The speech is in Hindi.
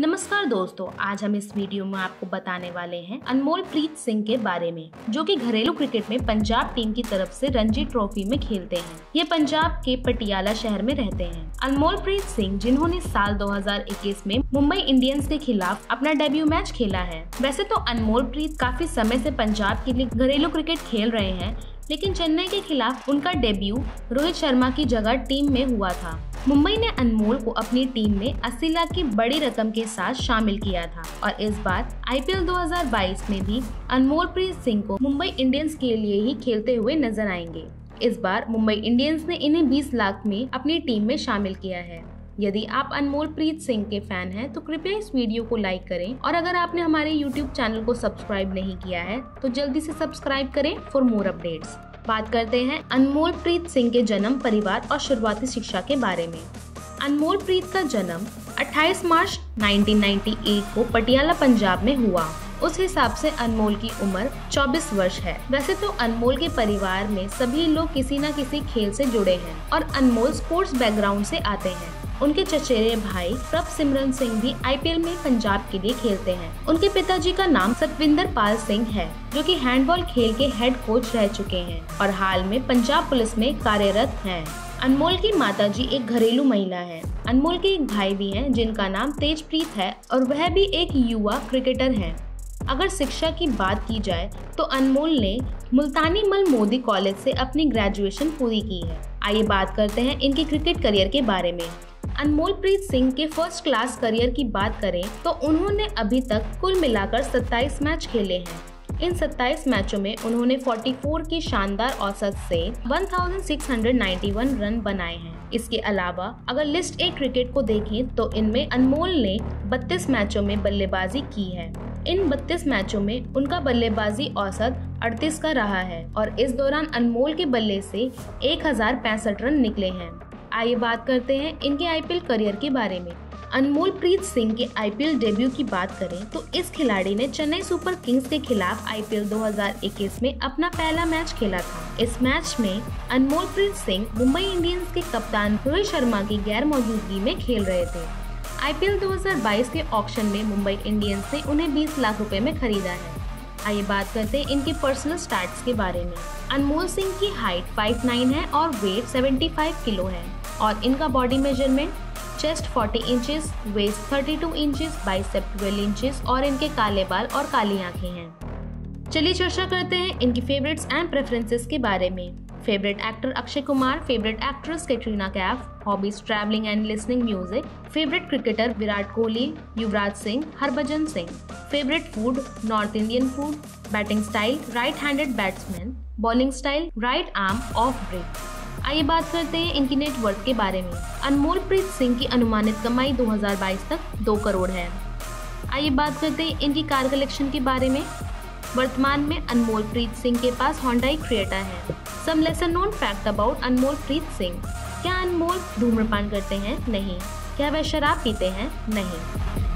नमस्कार दोस्तों, आज हम इस वीडियो में आपको बताने वाले हैं अनमोल प्रीत सिंह के बारे में, जो कि घरेलू क्रिकेट में पंजाब टीम की तरफ़ से रणजी ट्रॉफी में खेलते हैं। ये पंजाब के पटियाला शहर में रहते हैं। अनमोल प्रीत सिंह, जिन्होंने साल 2021 में मुंबई इंडियंस के खिलाफ अपना डेब्यू मैच खेला है। वैसे तो अनमोल प्रीत काफ़ी समय ऐसी पंजाब के लिए घरेलू क्रिकेट खेल रहे हैं, लेकिन चेन्नई के खिलाफ उनका डेब्यू रोहित शर्मा की जगह टीम में हुआ था। मुंबई ने अनमोल को अपनी टीम में 80 लाख की बड़ी रकम के साथ शामिल किया था और इस बार आईपीएल 2022 में भी अनमोल प्रीत सिंह को मुंबई इंडियंस के लिए ही खेलते हुए नज़र आएँगे। इस बार मुंबई इंडियंस ने इन्हें 20 लाख में अपनी टीम में शामिल किया है। यदि आप अनमोल प्रीत सिंह के फ़ैन हैं तो कृपया इस वीडियो को लाइक करें और अगर आपने हमारे यूट्यूब चैनल को सब्सक्राइब नहीं किया है तो जल्दी से सब्सक्राइब करें फॉर मोर अपडेट्स। बात करते हैं अनमोल प्रीत सिंह के जन्म, परिवार और शुरुआती शिक्षा के बारे में। अनमोल प्रीत का जन्म 28 मार्च 1998 को पटियाला, पंजाब में हुआ। उस हिसाब से अनमोल की उम्र 24 वर्ष है। वैसे तो अनमोल के परिवार में सभी लोग किसी न किसी खेल से जुड़े हैं और अनमोल स्पोर्ट्स बैकग्राउंड से आते हैं। उनके चचेरे भाई प्रभ सिमरन सिंह भी आईपीएल में पंजाब के लिए खेलते हैं। उनके पिताजी का नाम सतविंदर पाल सिंह है, जो कि हैंडबॉल खेल के हेड कोच रह चुके हैं और हाल में पंजाब पुलिस में कार्यरत हैं। अनमोल की माताजी एक घरेलू महिला है। अनमोल के एक भाई भी हैं, जिनका नाम तेजप्रीत है और वह भी एक युवा क्रिकेटर है। अगर शिक्षा की बात की जाए तो अनमोल ने मुल्तानी मल मोदी कॉलेज से अपनी ग्रेजुएशन पूरी की है। आइए बात करते हैं इनके क्रिकेट करियर के बारे में। अनमोल प्रीत सिंह के फ़र्स्ट क्लास करियर की बात करें तो उन्होंने अभी तक कुल मिलाकर 27 मैच खेले हैं। इन 27 मैचों में उन्होंने 44 की शानदार औसत से 1691 रन बनाए हैं। इसके अलावा, अगर लिस्ट ए क्रिकेट को देखें तो इनमें अनमोल ने 32 मैचों में बल्लेबाजी की है। इन 32 मैचों में उनका बल्लेबाजी औसत 38 का रहा है और इस दौरान अनमोल के बल्ले से एक हज़ार पैंसठ रन निकले हैं। आइए बात करते हैं इनके आईपीएल करियर के बारे में। अनमोल प्रीत सिंह के आईपीएल डेब्यू की बात करें तो इस खिलाड़ी ने चेन्नई सुपर किंग्स के खिलाफ आईपीएल 2021 में अपना पहला मैच खेला था। इस मैच में अनमोल प्रीत सिंह मुंबई इंडियंस के कप्तान रोहित शर्मा की गैर मौजूदगी में खेल रहे थे। आईपीएल 2022 के ऑक्शन में मुंबई इंडियंस ने उन्हें 20 लाख रुपए में खरीदा है। आइए बात करते हैं इनके पर्सनल स्टार्ट के बारे में। अनमोल सिंह की हाइट 5'9 है और वेट 75 किलो है। और इनका body measurement chest 40 inches waist 32 inches bicep 12 inches और इनके काले बाल और काली आँखें हैं। चलिए चर्चा करते हैं इनकी फेवरेट्स एंड प्रेफरेंसेस के बारे में। Favourite actor Akshay Kumar favourite actress Katrina Kaif hobbies travelling and listening music favourite cricketer Virat Kohli, Yuvraj Singh, Harbhajan Singh. Favourite food north Indian food batting style right handed batsman bowling style right arm off break आइए बात करते हैं इनकी नेटवर्थ के बारे में। अनमोल प्रीत सिंह की अनुमानित कमाई 2022 तक दो करोड़ है। आइए बात करते हैं इनकी कार कलेक्शन के बारे में। वर्तमान में अनमोल प्रीत सिंह के पास होंडाई क्रिएटा है। Some lesser known fact about Anmol Preet Singh. क्या अनमोल धूम्रपान करते हैं? नहीं। क्या वह शराब पीते हैं? नहीं।